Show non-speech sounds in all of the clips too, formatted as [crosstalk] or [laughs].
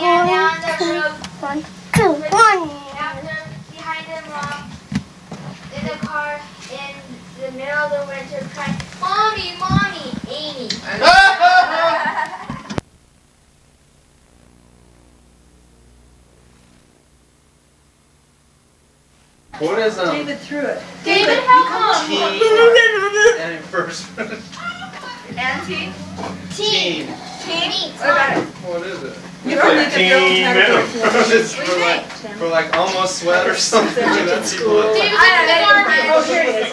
ran down the road. One, two, one. After behind him, mom, in the car in the middle of the winter, crying, "Mommy, mommy, Amy." What is um David threw it. David, [laughs] how come? any first Auntie? Team. team? Team. What about it? What is it? You don't think the girls have a It's for like for like almost sweat or something. That's cool. David's in the Oh, here it is.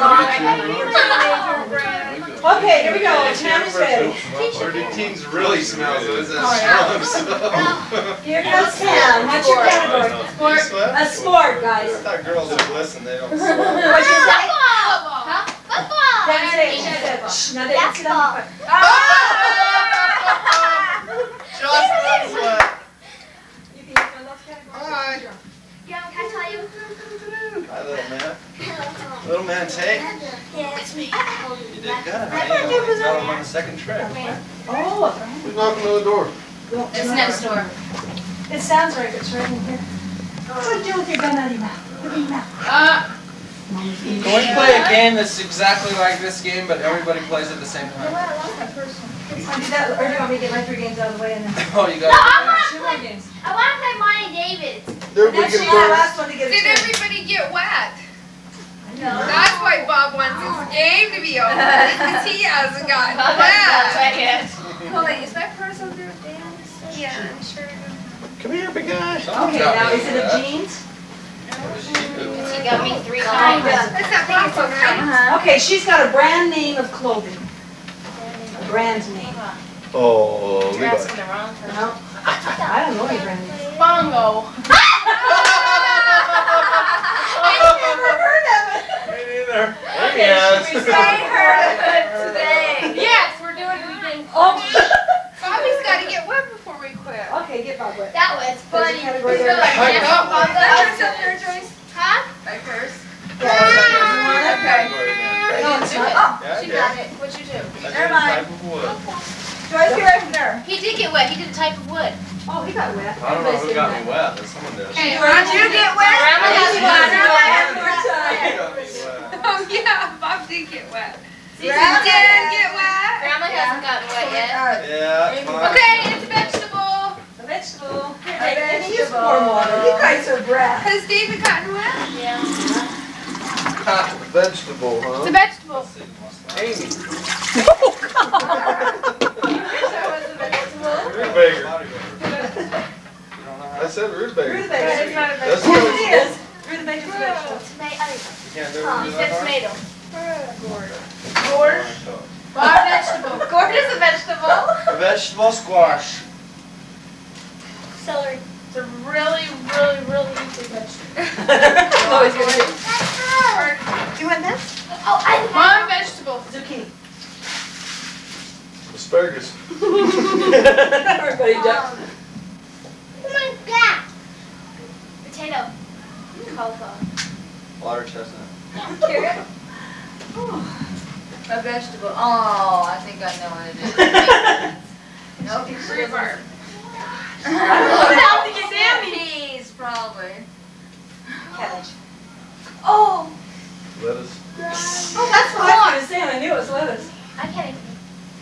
Okay, here we go. Time is ready. Or do teens really smell? So is that strong? So. Here comes Tam. What's your category? Do you sweat? A sport, I guys. thought girls would listen. They don't sweat. What'd you say? Football. Huh? Football. Tam said, shh, now they can sit on the Basketball. Ah! [laughs] Just not sweat. You can use one of those categories. Hi. Yeah, can I tell you? Hi, little man. Little man, take. Yeah, it's me. You did good. honey. You got him on the second trip. Oh, Who's knocking on the door? it's next door. It sounds right, it's right in here. What do you do with your gun out of your mouth? Look at your mouth. Can we play a game that's exactly like this game, but everybody plays at the same time? I Want to do that, or do you want me to get my three games out of the way and then? [laughs] Oh, you got. No, got I want Two to more play. games. I want to play mine and David's. There That's the last to get a Did everybody get wet? No. That's why Bob wants his game to be over, [laughs] because he hasn't gotten wet. Hold on, is my purse over there, Dan? Yeah, I'm sure. Come here, big guy. Okay, now is it a jeans? She got me three Kinda. That's not Bob's okay. Okay, she's got a brand name of clothing. A brand name. Oh, Levi. You're asking the wrong person. No, I don't know any brand names. Bongo. [laughs] I've never heard of it. Me neither. Okay, should we say heard of it today? Yes, we're doing it again. Oh, Bobby's gotta get wet before we quit. okay, get Bob wet. That was There's a funny. category there. there like Hi, yes, Bob. Bob, that up there, Joyce? Huh? My purse? Okay. No, it's not. Oh, Yeah, She I got it. What'd you do? Never mind. type of wood. Joyce, get right from there. He did get wet. He did a type of wood. Oh, he got wet. I don't know who got me wet, but someone did. Hey, How'd you get wet? Grandma has [laughs] Grandma one. more time. wet? Oh, yeah, Bob did get wet. Did Grandma- Dan get wet? Grandma hasn't gotten wet oh yet. Yeah. Okay, it's a vegetable. A vegetable. A And use more water. You guys are brat. Has David gotten wet? Yeah. [laughs] Vegetable, huh? It's a huh? vegetable. Amy. That [laughs] oh, was a vegetable. Rutabaga. I said rutabaga. Rutabaga. It's not a That's vegetable. Yes, what it is. Rutabaga is a vegetable. Tomato. You can't do Oh, you it. said tomato. Gourd. Bob vegetable. Gourd is a vegetable. A vegetable squash. Celery. It's a really, really, really easy vegetable. Oh, he's gonna do. You want this? Oh, I Mom vegetable. Zucchini. Asparagus. [laughs] [laughs] Everybody um, does. Oh my god. Potato. Cauliflower. Water chestnut. [laughs] Carrot. A vegetable. Oh, I think I know what it is. [laughs] Nope, rhubarb. I Peas, probably. Cabbage. Oh. Lettuce. Oh, that's what I was gonna say, I knew it was lettuce. I can't even.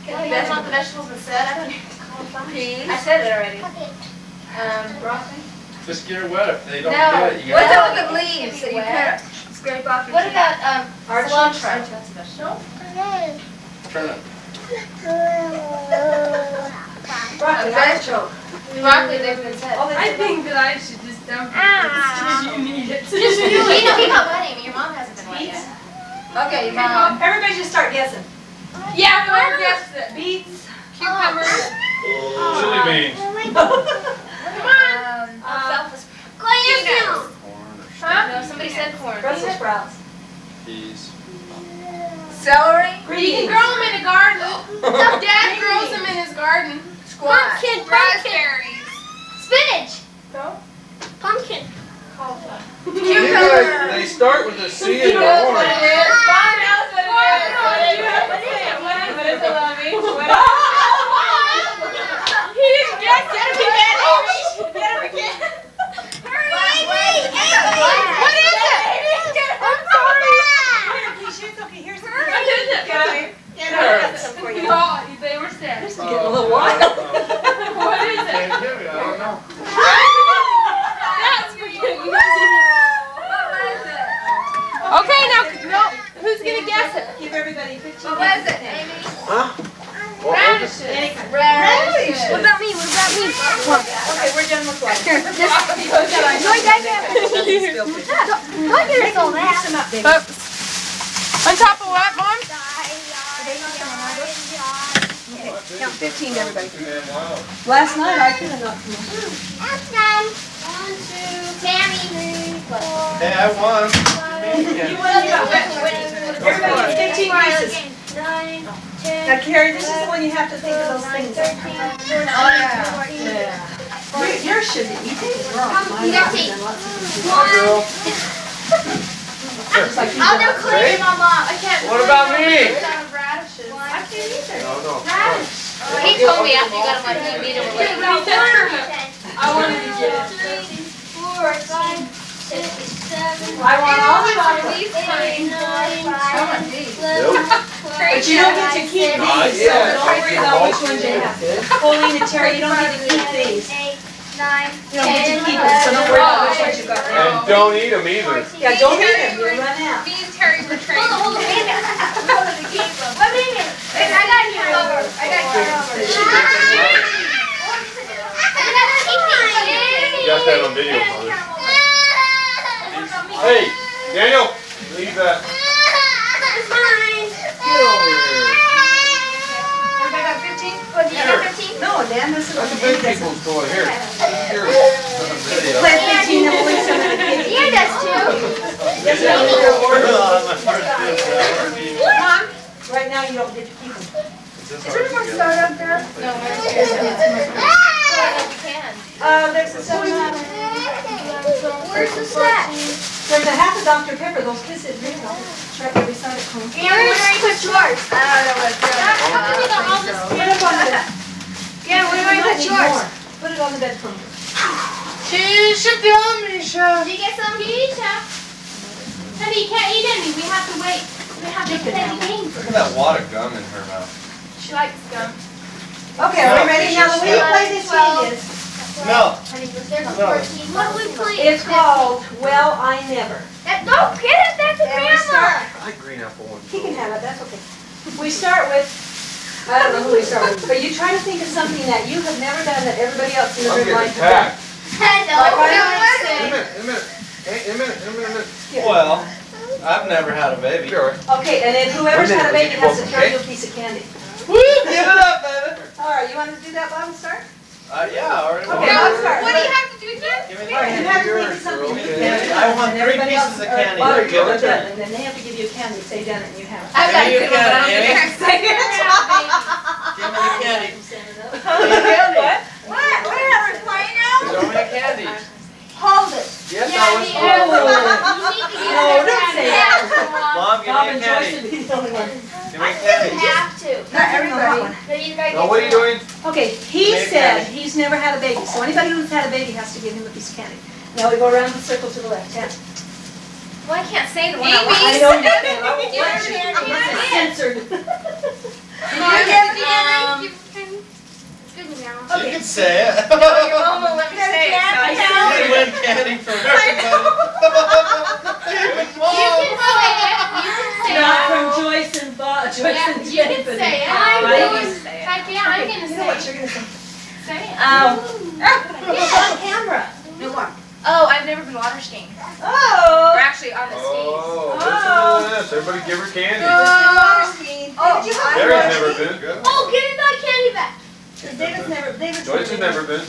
Can you guys want the vegetables instead? I don't cauliflower. Peas. I said it already. Um, broccoli. Just get her wet if they don't No. do it. You What's gotta. up with the leaves that you Wet. kind of scrape off your What about um Artichokes? cilantro? That's a vegetable. Turnip. Broccoli, artichoke. Broccoli, they've been said. Oh, I think that I should just dump it. Ah. [laughs] You need it. Just do it. You know, he got wet, Amy. Your mom hasn't been wet Beets? yet. Okay, Come mom. everybody just start guessing. Yeah, whoever guessed it. Beets. Cucumbers. Chili beans. [laughs] Alfalfa. peanuts. Corn Huh? No, somebody said corn. Brussels sprouts. peas. Celery. Green You can grow them in a garden. Dad grows them in his garden. Squash. Pumpkin, pumpkin. Raspberries. Spinach. No. Pumpkin. You guys, they start with a C and an orange. Mom knows what it is. You have to say it. What is What is it, Lovey? What He didn't guess it. He had Okay, we're done with life. Here, just. Joy, Dad, Don't give us all that. Some up, baby. On top of what, Mom? Count 15 to everybody. Man, wow. Last night I could have knocked them off. That's done. One, two, Tammy, three, four. Hey, I won. You won, you got Everybody get 15 pieces. Nine, Now Carrie, this is the one you have to think of those things. thirteen, fourteen, yeah. fourteen. Yeah. Yours should be, you think it's wrong. Mine Fifteen. lots of Hi, girl. Just I'll done. do clean my mom. I can't. What about me? radishes. I can't either. No, no. He told me after you got him like you need him. Like, I wanted to get it. Three, four, five, six, seven. I want all the eight, chocolate. nine, I want these. But you don't get to keep Not these, so don't worry about which ones you have. Pauline and Terry, you don't get to keep these. eight, nine, You don't get to keep them, so don't worry about which eleven, ones you got there. And don't eat them either. Yeah, don't eat them, you'll run out. Me and Terry were trained. Hold on, hold on, [laughs] wait a minute. Hold on, keep them. Wait a minute. I got you over. I got you over. You got that on video, Mother. Hey, Daniel, leave that. Get over here. Everybody got 15? What, do you have 15? No, Dan, this is. That's a big people's toy. Here. Here. On video. Play fifteen, then we'll leave some of the kids. Yeah, that's two. Yes, no, Mom? Right now, you don't get to keep them. Is there any more soda up there? No, Uh, there's a seven up. Where's the set? There's a half a Dr. Pepper, those kids didn't drink them. It's right there beside it, Colin. And where do I put yours? I don't know what it's How come you got all this? Put it on the, Yeah, where do I you put might need yours? more. Put it on the bed for me. Tisha, Tisha. Did you get some pizza? Honey, you can't eat any. We have to wait. We have to Chicken play now. Look at that wad of gum in her mouth. She likes gum. Okay, are we ready? Now, the way you play this game is, No. Honey, No. 14. What we play? it's called Well, I Never. That, don't get it, that's a And start, grandma. I like green apple one. he can have it, that's okay. We start with, I don't know who we start with, but you try to think of something that you have never done that everybody else in the I'm room getting might have done. attacked. Hello. Like I In a minute, in a minute. Hey, in a minute, in a minute, in a minute. Yeah. Well, I've never had a baby. Be all right. Okay, and then whoever's Wait a had a baby did you has to want throw you a piece of candy. Woo! Give it up, baby. All right, you want to do that, Bob, and start? Uh, yeah, I already Okay, won. I'll start. What do you have to do again? Give me All right, you have to think of something. girl. you I want three pieces of candy. Bob, Give it to done. And then they have to give you candy, say done and you have it. I've got [laughs] Give me a your good one, but I candy, don't Amy. think I Give me the candy. What? What? What are we playing now? Show me the candy. Hold it. Yes, Yeah, I was me- told. You need to get No, it. don't say that. Mom, give Bob me a and Joyce candy. would be the only one. Give me I a think candy. you have to. Not everybody. No, Now, what are you doing? Okay, he Make said candy. he's never had a baby, so anybody who's had a baby has to give him a piece of candy. Now we go around the circle to the left, ten. Well, I can't say the one I I want. know you [laughs] can, I won't You let you. never Unless censored. Mom, give it to Um, you. Give- Good now. You can say it. No, your mom won't let me say it. so I You can't. can win candy from everybody. [laughs] You can say it. You can say Not from Joyce and Bob, Joyce Yeah, and you can say it. I'm Right? going say it. Heck yeah, I'm Okay, gonna You know what you're gonna say? it. Say it. Um, it's on camera. No more. Oh, I've never been water skiing. Oh. Or actually on the skis. Oh, listen to this. Everybody give her candy. Oh, Oh, you have Gary's water never skiing? been. Oh, give me my candy back. David's never, David's Joyce has never been.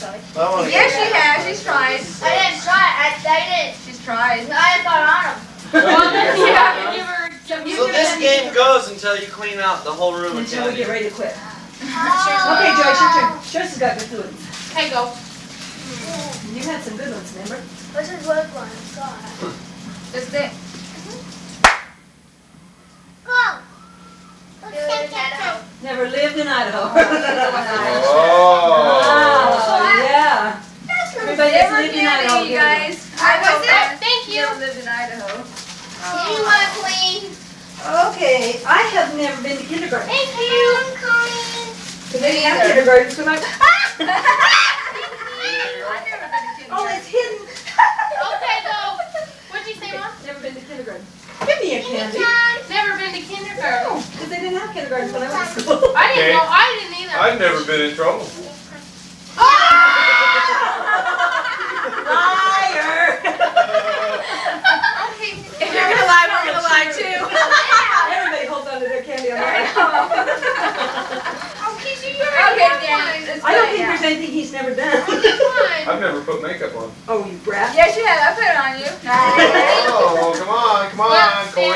I wanna Yes, she has. She's tried. I didn't try. I, I didn't. She's tried. I thought on [laughs] [laughs] them. Yeah, give her some. So this game goes until you clean out the whole room Until we get ready to quit. Oh. Okay, Joyce, your turn. Joyce has got good food. Hey, go. You had some good ones, remember? What's his word one? God. This is it. Go. Good Idaho. Never lived in Idaho. [laughs] Oh. Wow, yeah. Everybody that's Never lived in Idaho. you guys. I was it? Thank you. Never lived in Idaho. Do you want clean? Okay, I have never been to kindergarten. Thank you. I'm coming. Because they didn't have kindergarten, so I'm, I've never been to oh, it's hidden. Okay, go. What'd you say, Mom? Never been to kindergarten. Give me a candy. Never been to kindergarten. No, because they didn't have kindergarten when I went to school. I didn't okay. know. I didn't either. I've never been in trouble. Oh! Liar! okay. If you're going to lie, we're going to lie too. Everybody holds on to their candy on their [laughs] Because okay, one. I don't think there's anything he's never done. I've never put makeup on. Oh, you brat. Yes, you have. I put it on you. [laughs] oh, come on, come on, well, Queen.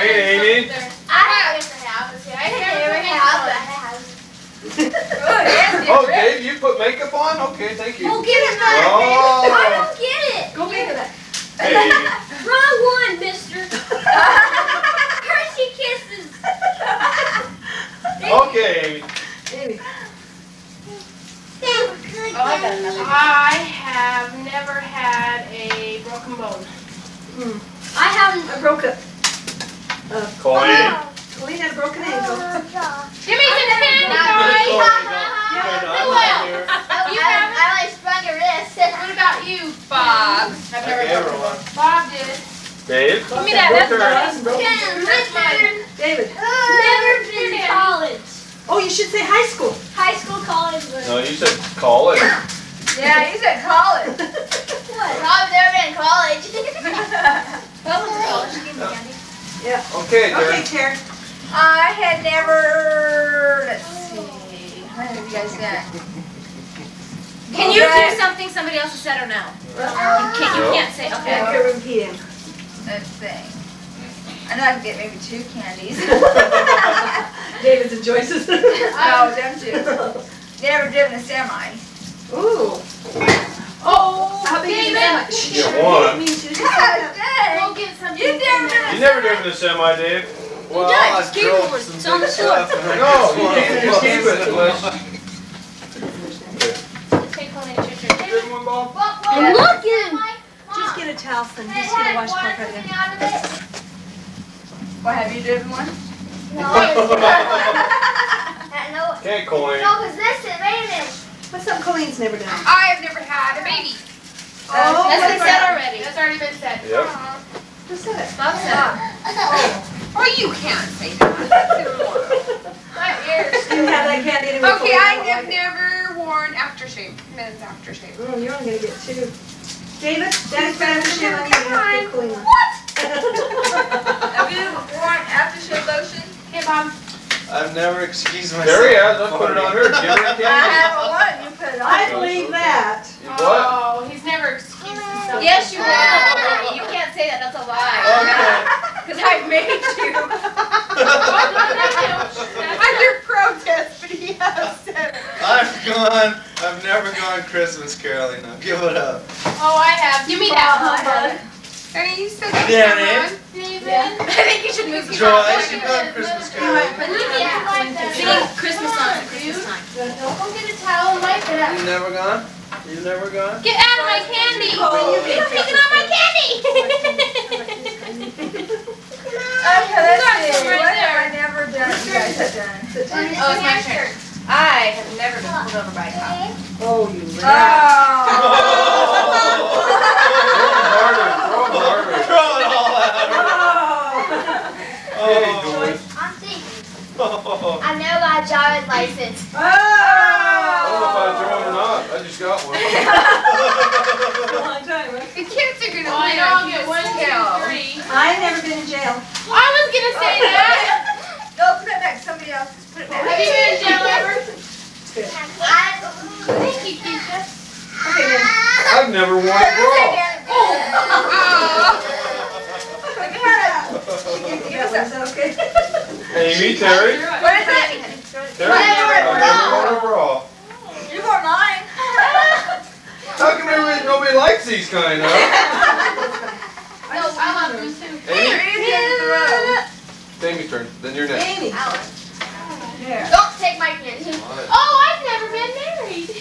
I have it in the house. I have it in the house. I have. oh, yes, oh Dave, you put makeup on? Okay, thank you. Well, get it back. Oh. I don't get it. Go get it back. Hey. [laughs] Wrong one, mister. [laughs] Hershey kisses. okay. Amy. Amy. Oh, I. I have never had a broken bone. Hmm. I haven't. I broke it. Colleen. Colleen uh, had a broken ankle. Oh, [laughs] Give me some candy, guys. go. I'm not here. You haven't. I like sprung a wrist. [laughs] What about you, Bob. I gave her one. Bob did it. Dave? Give me that. That's mine. That's mine. David. Never been to college. Oh, you should say high school. High school, college, but No, you said college. Yeah, you said [laughs] college. what? Rob's never been in college. Bob went to college. Give me candy. Yeah. Okay, Okay, Darren. Karen. I had never. Let's see. What have you guys done? Can you Okay. do something somebody else has said or no? You can't, you can't say, okay. Yeah, Karen repeat him. Let's see. I know I can get maybe two candies. [laughs] David's and Joyce's. [laughs] oh, them two. Never driven a semi. Ooh. Oh, How big is that? You get one. Me too. God dang. Go get something. You never driven a You never driven a semi, Dave? Well, did, I just keep drove it. some It's on big the floor. stuff and I No, just you wanted can't to just put keep this it, in Liz. my- Take one and your shirt. Good one, Bob? I'm looking. Just get a towel and just get a washcloth right there. out. What, have you driven one? [laughs] No. [laughs] Uh, no. Okay, Colleen. No, because this is, wait a minute. What's something Colleen's never done? I have never had a baby. Oh, That's been said already. That's already been said. Yep. Who said it? Bob said it. Oh, you can't say that. [laughs] My ears. [laughs] You have that candy anyway. Okay, I have never worn aftershave, men's aftershave. Mm, you're only gonna get two. David, Daddy's got a shit on you. You have to give Colleen one. Have you worn aftershave lotion? Hey, Bob. I've never excused myself. There he is. Let's put it on her. Give her a I candy. have one. You put it on. I believe that. You What? Oh, he's never excused himself. Yes, you have. You can't say that, that's a lie. Because [laughs] I made you. [laughs] Under protest, but he has said it. I've gone, I've never gone Christmas caroling. Now give it up. Oh, I have. Give me that one, bud. Honey, you said Yeah, that. Nate. David. [laughs] I think you should move the Joyce, you've gone Christmas caroling. But you can't like. Sing Christmas songs at Christmas time. Go get a towel and wipe it up. You've never gone? You've never gone? Get out of my candy! Oh, You're taking all my candy! [laughs] Okay, let's see. right What have I never done? You guys have done. Oh, it's my turn. I have never been pulled over by a cop. Oh, you Oh. [laughs] Harder, throw 'em harder. Throw it all out. Hey, Oh. Joyce. I'm thinking. Oh. I've never got a driver's license. I don't know if I throw it or not. I just got one. Long time, huh? The kids are gonna Oh, I win on I'll get this one, scale. two, three. I've never been in jail. I was gonna say that. [laughs] No, put it back. Somebody else. Just put it back. Have you been in jail ever? I, Thank you, Keisha. Okay, then. I've never worn a bra. Look at her. That was okay. Amy, Terry. [laughs] What is it? Terry, I've never worn a bra. You wore mine. [laughs] How come everybody, nobody likes these kind, huh? No, I love them too. Amy? Read it It's Amy's turn. Then you're next. Amy. There. don't take my candy. Oh, I've never been married. [laughs]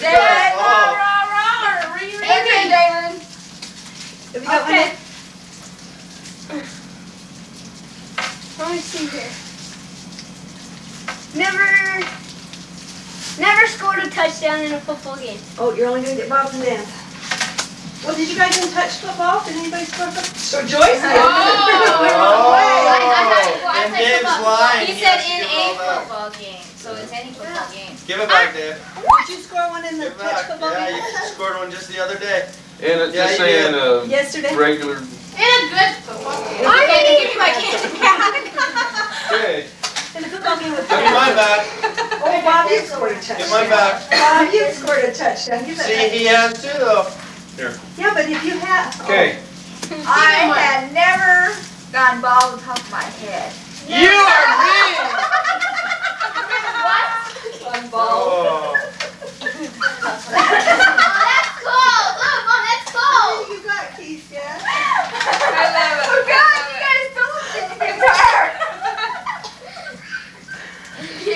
Dad. Rah, rah, rah. Ree, ree, Okay, ree. Damon. Have you got one? Okay. yet? Let me see here. Never, never scored a touchdown in a football game. Oh, you're only gonna get Bob's and Dan's. Well, did you guys even touch football? Did anybody score football? So Joyce did. Oh. [laughs] We were on the way. Oh. I, I, I, I And played Dave's football. lying. He He said has in a it back. football game, so it's any football game. Give it back, Dave. Did you score one in the Give touch back. football Yeah, game? you [laughs] scored one just the other day. And it's Yeah, just you saying a uh, Yesterday? regular. In a good football game. I'm gonna give you my [laughs] candy back. Okay. in the football game with Give me my back. Oh, Bob, you scored a Give touchdown. my back. Bob, you scored a touchdown. Give that See, back. he has too though. Yeah, but if you have. Oh. Okay. I had never gotten ball on top of my head. You are mean. [laughs] What? Oh. [laughs] Oh, that's cold. Look, Mom, that's cold. You got keys, yeah? [laughs] I love it. Oh God, you guys don't get guitar.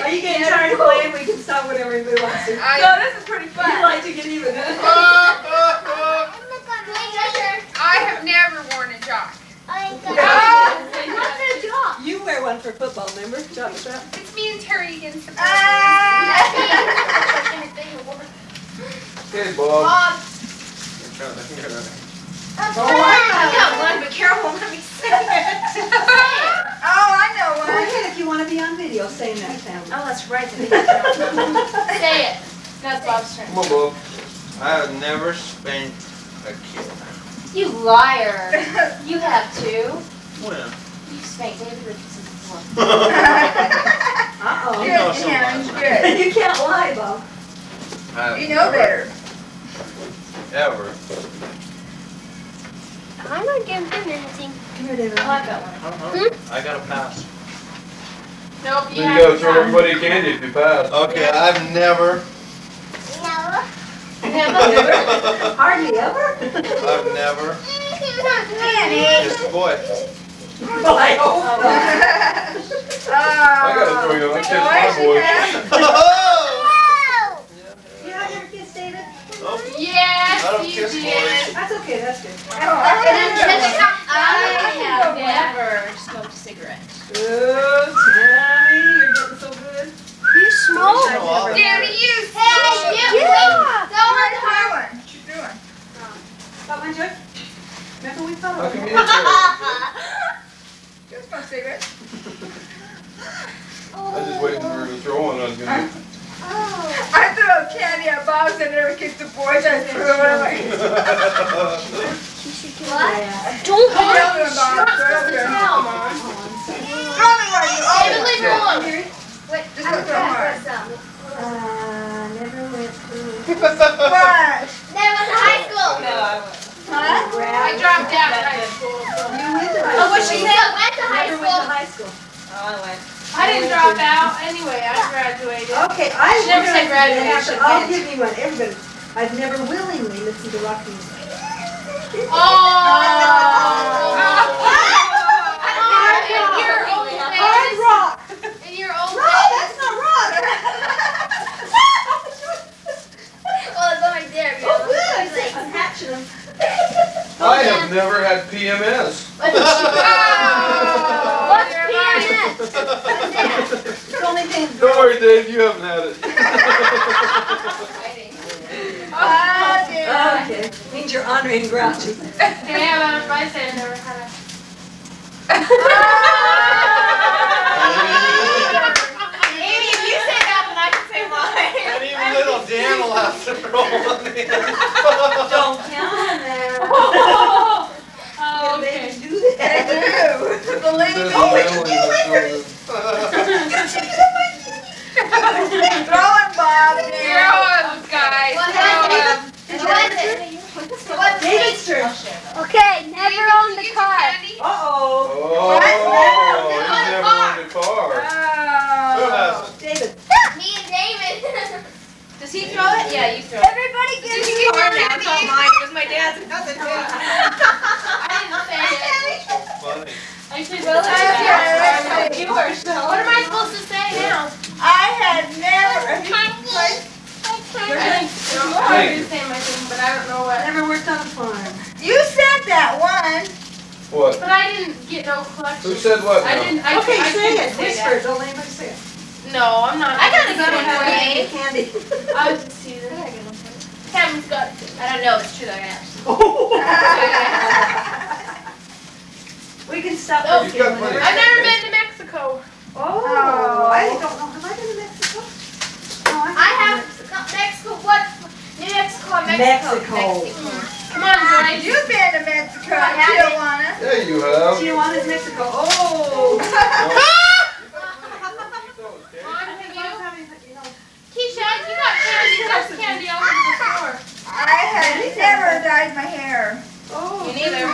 Are you getting tired of playing? We can stop whenever we move on to. You No, this is pretty fun. You like to get even. [laughs] [laughs] I have never worn a jock. [laughs] You wear one for football, remember? Jock strap. It's me and Terry against the ah. Okay, Bob. Bob. Oh, I got one, but Carol won't let me say it. Oh, I know Go one. ahead if you want to be saying that, Sam. Oh, that's right. the video show. Say it. That's Bob's turn. Come on, Bob. I have never spanked a kid. You liar. You have two. When? You spanked David Richardson before. [laughs] Uh-oh. You know Good, Karen, good. You can't lie, Bob. You know better. Ever. I'm not getting dinner anything. Come here, David. Oh, I got one. I hmm? got a pass. Nope, you Then have you gotta throw pass. everybody a candy if you pass. Okay, I've never. Never. never. [laughs] Hardly ever. I've never. Annie. Kissed a boy. Well, I hope. I gotta throw you, I kissed my boy. [laughs] Oh! You not ever kissed David? Nope. I Yes, don't you kiss did. boys. That's okay, that's good. I have never smoked a cigarette. Good, Tammy, you're getting so good. You smoke? I've never- Danny, you. Hey, you. Yeah. Don't Where's let my her. one? What you doing? Got my joke? Remember we thought How about come it? you didn't throw Just my cigarette. it? I was just waiting for her to throw one, I was gonna. I threw a candy at Bob's and never kicked the boys. I threw it away. Yeah. Don't Throw it over, Bob. Throw it over. tell, Mom. Throw me one. you David, always leave do. her alone. Wait, Just I don't throw hard. Uh, never went through. What? That was high school. Huh? I dropped out of high school. You went to high Oh, what school. she said, went to high Never went to school. high school. Oh, I didn't drop out anyway. I graduated. Okay, I. She never we're said gonna- graduation, I'll give you one, everybody. I've never willingly listened to rock music. Oh. [laughs] Oh. In your Hard rock. In your No, that's not rock. [laughs] [laughs] Well, it's only there. Oh, good, I see, them. I have never had PMS. What's PMS? What's that? It's only thing. Don't worry, Dave, you haven't had it. Dear. Okay, means you're honoring grouchy. [laughs] Yeah, but I said I never had a. [laughs] Amy, if you say that, then I can say mine. And even little Dan will have to roll on the end. Don't count on that. Oh, Little okay. babies do I that. do. Believe Says me. Emily that's Throw it, Bob. dear. Throw 'em, guys. What Throw 'em. What's it? What's David's turn. Okay, never owned the car. Uh-oh. Oh, he's never owned a car. Who Oh. hasn't? David. Me and David. Does he throw it? Yeah, you throw it. Everybody Did get you his get card your now? It's all mine. It was my dad's and nothing too. I didn't say it. Funny. I should Well, say that's that. yours. Yours. What am I supposed to say now? I had never. Like, Your turn. No, I was saying my thing, but I don't know what. Never worked on a farm. you said that one. What? But I didn't get no collection. Who said what I now? didn't. I, Okay, I say couldn't it. say Whisper. Don't let anybody say it. No, I'm not. I got a good I don't one for have you. any. Candy. I was just teasing. Kevin's got it. I don't know. It's true though. I oh. asked. [laughs] [laughs] We can stop Oh, You've got plenty. I've never been to Mexico. Oh, I oh. don't know. Have I been to Mexico? No, I have Mexico. What? Mexico, Mexico. Mexico. Mexico. Come on, Johnny. You've been to Mexico, Tijuana. There you have. Tijuana's Mexico. Oh. I have never dyed my hair. Oh, you neither.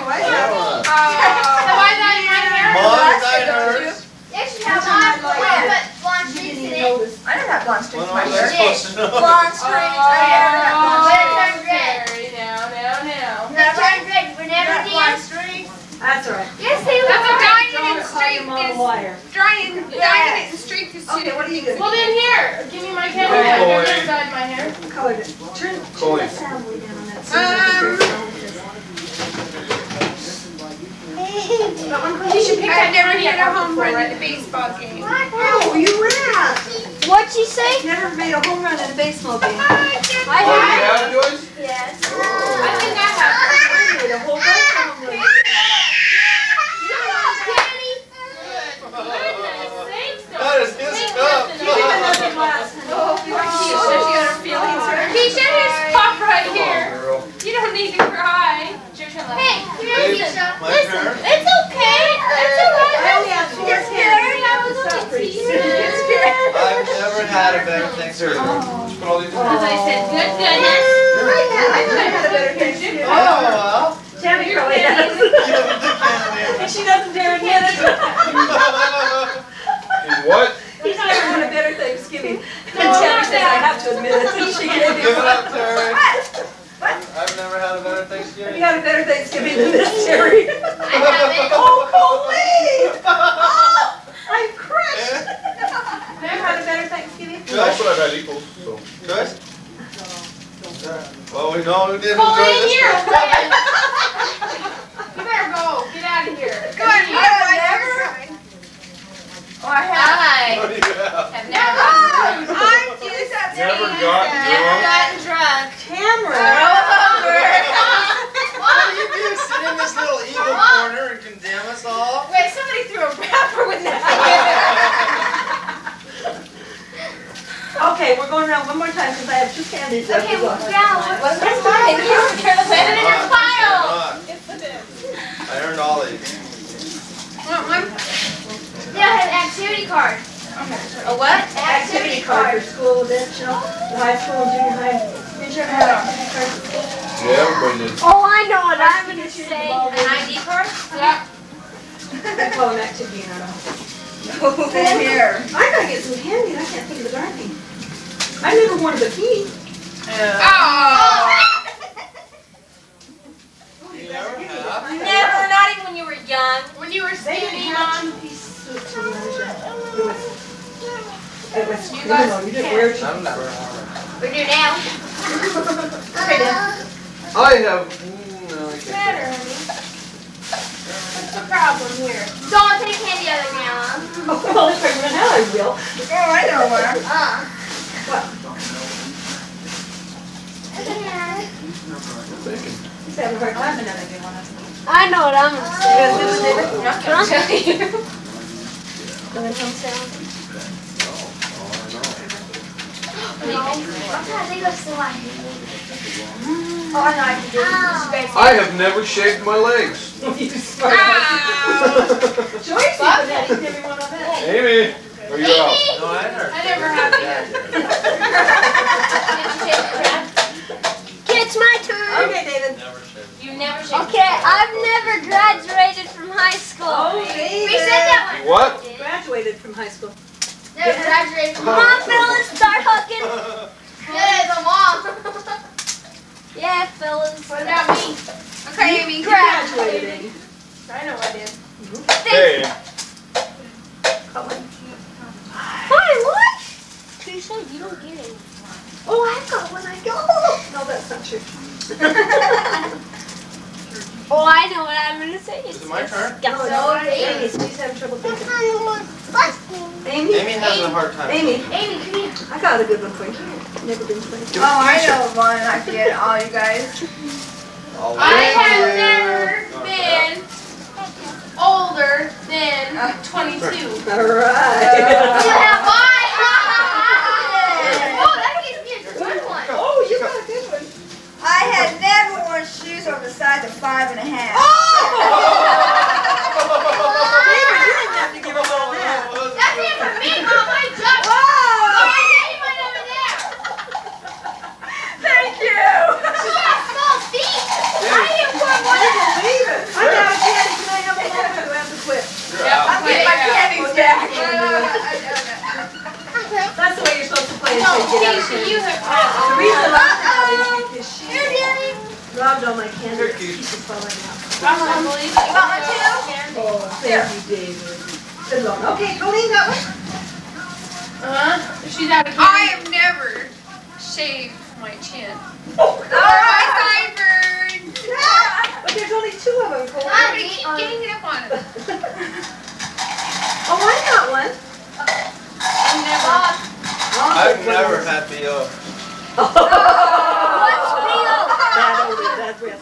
Enough. Blonde strings. I never had blonde strings. Oh, Terry, now, now, now. That turned red. We never That blonde danced. Oh, oh, that's all right. Yes, they were. That's a were. diamond Draw and it, call your streak mom a is liar. diamond, diamond and streak is Okay, what do you do? Well, then here, give me my camera. Hey, I've boy. never dyed my hair. What color is it? Turn, turn Chloe. that sound way down on that. Um. That [laughs] one, You should pick I've never hit a home run right? in a baseball game. Oh, you ran. What'd you say? Never made a home run in a baseball game. I Oh, you have, Joyce? Yes. I think I have. I made a whole bunch home runs. That is his cup. Give him another glass. Oh, you are cute. So she got her feelings hurt. Keisha, here's pop right Come on, here. girl. You don't need to cry. It's your turn, Hey, love. here Hey, is Keisha. my Listen, turn? it's okay. It's I alright. only have four It's cans. scary. I was Stop only freezing. teasing. I've never had a better Thanksgiving. Just put all these in Because I there. said, good goodness. I could have had a better Thanksgiving. Oh, well. Tammy probably does. And she doesn't dare admit it. He's what? He's never had a better Thanksgiving. And No, Tammy not says, I that. have to admit it. She gave Give it up, Terry. What? What? I've never had a better Thanksgiving. You Thanksgiving. got a better Thanksgiving than this, Terry. [laughs] I haven't. Oh, Colleen! Oh, I'm crushed. Eh? Never had a better Thanksgiving? That's what I've had equals, so. Joyce? Well, we know who didn't Pull enjoy in this here, [laughs] one. Brian. You better go. Get out of here. Good, you I've never- Oh, I have. [laughs] I What do you have? have never gotten drunk. I just have Never seen got that. Never gotten drunk. Tamara. What do you do? Sit in this little evil corner and condemn us all? Wait, somebody threw a wrapper with that. [laughs] Okay, we're going around one more time because I have two candies left. Okay, to go. well, now what? Wasn't it mine? You were trying to put it in your pile. I earned all these. Want one? Yeah, I have an activity card. A what? Activity card for school events, you the high school, junior high. Did you ever have activity cards? Yeah, everybody did. Oh, I know what I'm gonna Get say. An ID card? Yeah. I call them activity, and I don't. Same [laughs] here. I gotta get some candy, I can't think of the darn thing. I've never wanted a bikini. Oh. You [laughs] never have? Never, not even when you were young. When you were They didn't skinny, have Mom. two-piece suits when I was young. It was, it You criminal, guys you didn't wear two. I've never had. We do now. Okay, then. I have, mm, no, I. Better. What's the problem here? Don't take candy out of the ground. [laughs] Well, if I run out, I will. Oh, I know where. [laughs] Uh. He's having a hard time, and then I do one of them. I know what I'm gonna You say. gonna do it, David? I'm not gonna tell you. No. Sometimes they go so I I know I can do it. Just great. I have never shaved my legs. Joyce even had, he gave me one of that. Amy, are you out? No, I never. I never have it's my turn. Okay, David. Never shaved. You never shaved. Okay, I've never graduated from high school. Oh, We said that one. What? Graduated from high school. Never graduated. Come on, fellas, start hooking. [laughs] Yeah, the mom. [laughs] yeah, fellas. What about me? Okay, Amy. You graduated, Amy. I know I did. Hey, Hi, what? You said you don't get it. Oh, I've got one, I don't. [laughs] No, that's not true. Oh, I know what I'm gonna say. Is it my turn? No, no, Amy, she's having trouble thinking. Amy? Amy has a hard time. Amy, Amy, come here. I got a good one for you. Never been played. Oh, I know one I can get all you guys. All I right. have never oh, been older than uh, 22. All You have one. Oh, that gives me a good one. Oh, you got a good one. I had never worn shoes over the size of five and a half. David, you didn't have to give us all that. That's it for me, Mom. I jumped. Whoa! Oh, I gave one over there. Thank you. She has small feet. I didn't wear one. Believe it. I'm out of candy. Can I have a moment? I have to quit. You're out. I'm getting my candies back. Uh, said get out of You here. have had. Teresa laughed at me because she Here, Daddy. robbed all my candy. She's falling out. Probably. You want one too? Oh, you, David. Good Lord. Okay, Colleen got one? Uh-huh. She's out of I have never shaved my chin. Oh, Or my sideburns. But there's only two of them, Colleen. I'm gonna keep getting up on them. [laughs] Oh, I got one. Never. I've never had BO. That over, that's real.